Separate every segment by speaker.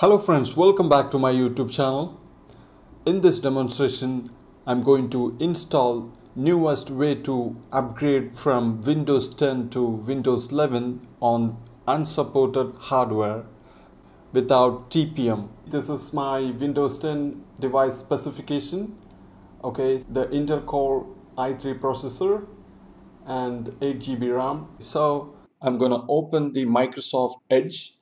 Speaker 1: Hello friends, welcome back to my YouTube channel. In this demonstration, I'm going to install newest way to upgrade from Windows 10 to Windows 11 on unsupported hardware without TPM. This is my Windows 10 device specification. Okay, the Intel Core i3 processor and 8 GB RAM. So I'm gonna open the Microsoft Edge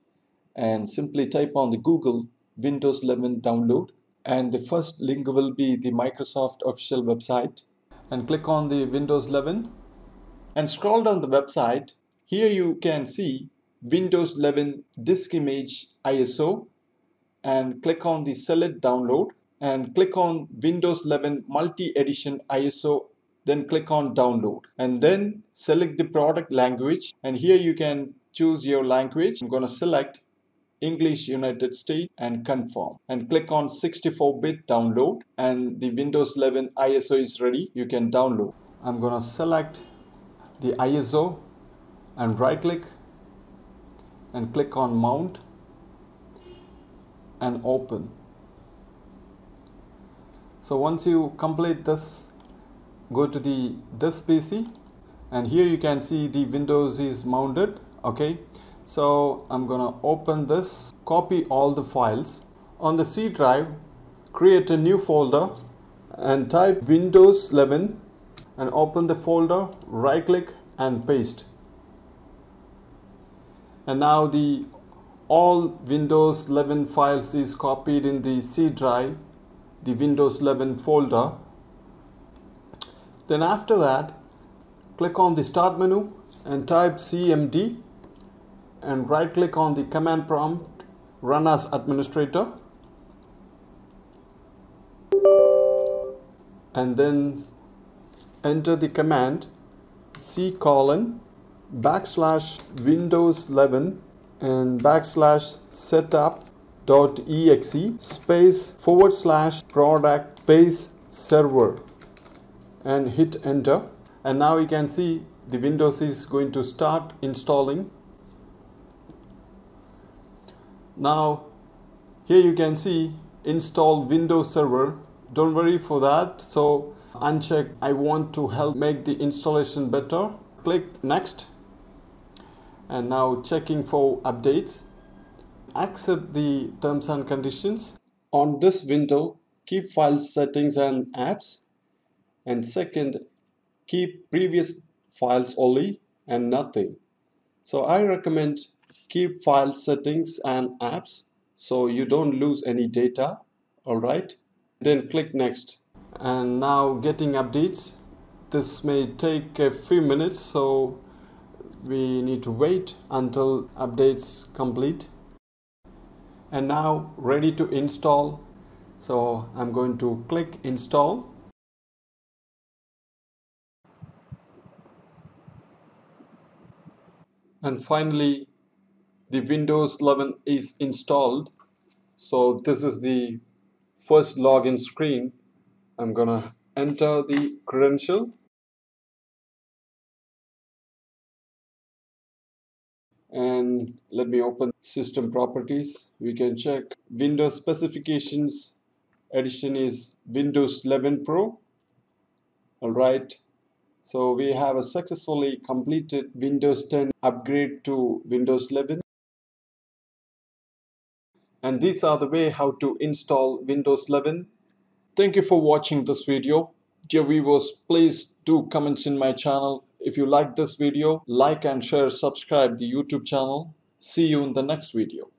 Speaker 1: and simply type on the Google Windows 11 download and the first link will be the Microsoft official website. And click on the Windows 11 and scroll down the website. Here you can see Windows 11 disk image ISO and click on the select download and click on Windows 11 multi-edition ISO then click on download and then select the product language. And here you can choose your language. I'm gonna select English United States and confirm. And click on 64-bit download and the Windows 11 ISO is ready. You can download. I'm gonna select the ISO and right click and click on mount and open. So once you complete this go to the this PC and here you can see the Windows is mounted okay so I'm gonna open this copy all the files. On the C drive create a new folder and type Windows 11 and open the folder right click and paste. And now the all Windows 11 files is copied in the C drive the Windows 11 folder. Then after that click on the start menu and type cmd and right click on the command prompt run as administrator. And then enter the command c colon backslash windows 11 and backslash setup dot exe space forward slash product space server and hit enter. And now you can see the windows is going to start installing now here you can see install Windows Server. Don't worry for that. So uncheck I want to help make the installation better. Click next. And now checking for updates. Accept the terms and conditions. On this window keep file settings and apps. And second keep previous files only and nothing so I recommend keep file settings and apps so you don't lose any data alright then click next. And now getting updates. This may take a few minutes so we need to wait until updates complete. And now ready to install. So I'm going to click install and finally the Windows 11 is installed. So this is the first login screen. I'm gonna enter the credential. And let me open system properties. We can check Windows specifications. Edition is Windows 11 Pro. Alright so we have a successfully completed Windows 10 upgrade to Windows 11 and these are the way how to install Windows 11 thank you for watching this video. Dear viewers please do comments in my channel. If you like this video like and share subscribe the youtube channel. See you in the next video